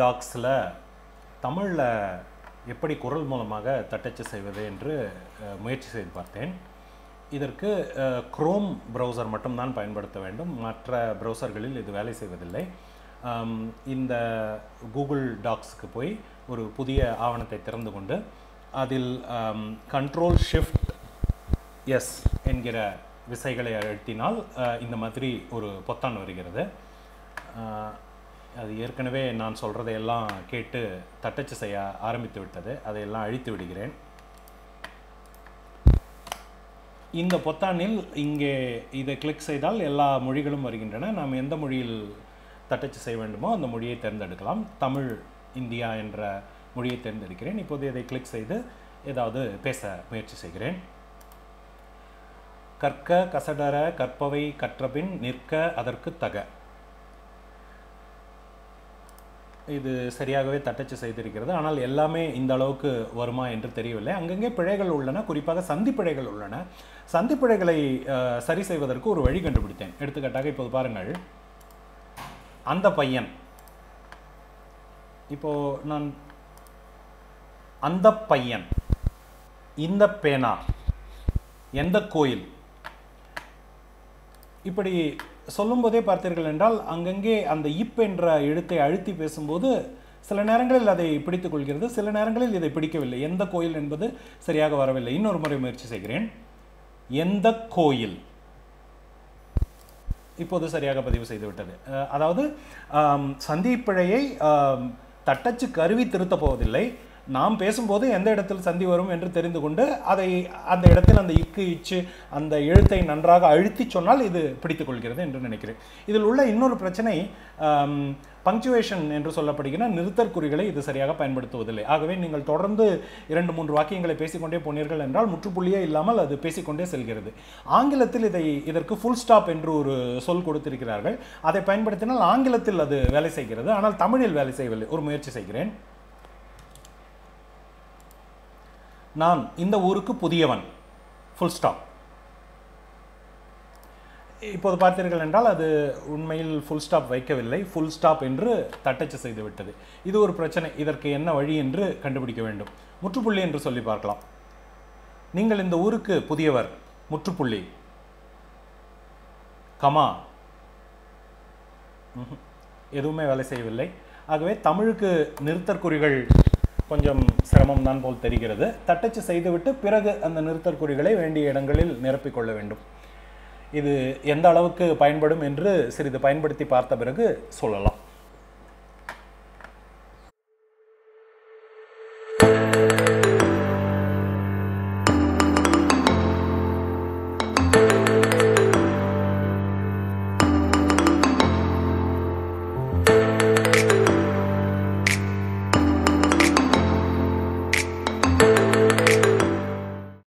டாக்ஸில் தமிழில் எப்படி குரல் மூலமாக தட்டச்சு செய்வது என்று முயற்சி செய்து பார்த்தேன். இதற்கு குரோம் ப்ரௌசர் மட்டும்தான் பயன்படுத்த வேண்டும். மற்ற ப்ரௌசர்களில் இது வேலை செய்வதில்லை. இந்த கூகுள் டாக்ஸுக்கு போய் ஒரு புதிய ஆவணத்தை திறந்து கொண்டு அதில் கண்ட்ரோல் ஷிஃப்ட் எஸ் என்கிற விசைகளை அழுத்தினால் இந்த மாதிரி ஒரு பொத்தான் வருகிறது. அது ஏற்கனவே நான் சொல்கிறதையெல்லாம் கேட்டு தட்டச்சு செய்ய ஆரம்பித்து விட்டது. அதையெல்லாம் அழித்து விடுகிறேன். இந்த பொத்தானில் இங்கே இதை கிளிக் செய்தால் எல்லா மொழிகளும் வருகின்றன. நாம் எந்த மொழியில் தட்டச்சு செய்ய வேண்டுமோ அந்த மொழியை தேர்ந்தெடுக்கலாம். தமிழ் இந்தியா என்ற மொழியை தேர்ந்தெடுக்கிறேன். இப்போது இதை கிளிக் செய்து ஏதாவது பேச முயற்சி செய்கிறேன். கற்க கசடர கற்பவை கற்றபின் நிற்க அதற்கு தக. இது சரியாகவே தட்டச்சு செய்திருக்கிறது. ஆனால் எல்லாமே இந்த அளவுக்கு வருமா என்று தெரியவில்லை. அங்கங்கே பிழைகள் உள்ளன. குறிப்பாக சந்தி பிழைகள் உள்ளன. சந்தி பிழைகளை சரி செய்வதற்கு ஒரு வழி கண்டுபிடித்தேன். எடுத்துக்காட்டாக இப்போது பாருங்கள். அந்த பையன். இப்போ நான் அந்த பையன் இந்த பேனா எந்த கோயில் இப்படி சொல்லும்போதே பார்த்தீர்கள் என்றால் அங்கங்கே அந்த இப் என்ற எழுத்தை அழுத்தி பேசும்போது சில நேரங்களில் அதை பிடித்துக் கொள்கிறது சில நேரங்களில் இதை பிடிக்கவில்லை. எந்த கோயில் என்பது சரியாக வரவில்லை. இன்னொரு முறை முயற்சி செய்கிறேன். எந்த கோயில்? இப்போது சரியாக பதிவு செய்துவிட்டது. அதாவது ஆம், சந்திப்பிழையை தட்டச்சு கருவி திருத்தப் போவதில்லை. நாம் பேசும்போது எந்த இடத்தில் சந்தி வரும் என்று தெரிந்து கொண்டு அதை அந்த இடத்தில் அந்த இக்கு இச்சு அந்த எழுத்தை நன்றாக அழுத்தி சொன்னால் இது பிடித்துக்கொள்கிறது என்று நினைக்கிறேன். இதில் உள்ள இன்னொரு பிரச்சனை பங்க்சுவேஷன் என்று சொல்லப்படுகிற நிறுத்தற் குறிகளை இது சரியாக பயன்படுத்துவதில்லை. ஆகவே நீங்கள் தொடர்ந்து இரண்டு மூன்று வாக்கியங்களை பேசிக்கொண்டே போனீர்கள் என்றால் முற்றுப்புள்ளியே இல்லாமல் அது பேசிக்கொண்டே செல்கிறது. ஆங்கிலத்தில் இதை இதற்கு ஃபுல் ஸ்டாப் என்று ஒரு சொல் கொடுத்திருக்கிறார்கள். அதை பயன்படுத்தினால் ஆங்கிலத்தில் அது வேலை செய்கிறது. ஆனால் தமிழில் வேலை செய்யவில்லை. ஒரு முயற்சி செய்கிறேன். நான் இந்த ஊருக்கு புதியவன். ஃபுல் ஸ்டாப் இப்போது பார்த்தீர்கள் என்றால் அது உண்மையில் ஃபுல் ஸ்டாப் வைக்கவில்லை. ஃபுல் ஸ்டாப் என்று தட்டச்சு செய்துவிட்டது இது ஒரு பிரச்சனை. இதற்கு என்ன வழி என்று கண்டுபிடிக்க வேண்டும். முற்றுப்புள்ளி என்று சொல்லி பார்க்கலாம். நீங்கள் இந்த ஊருக்கு புதியவர். முற்றுப்புள்ளி. கமா. எதுவுமே வேலை செய்யவில்லை. ஆகவே தமிழுக்கு நிறுத்தற்குறிகள் கொஞ்சம் சிரமம் தான் போல் தெரிகிறது. தட்டச்சு செய்துவிட்டு பிறகு அந்த நிறுத்தற்குறிகளை வேண்டிய இடங்களில் நிரப்பிக்கொள்ள வேண்டும். இது எந்த அளவுக்கு பயன்படும் என்று சிறிது பயன்படுத்தி பார்த்த பிறகு சொல்லலாம்.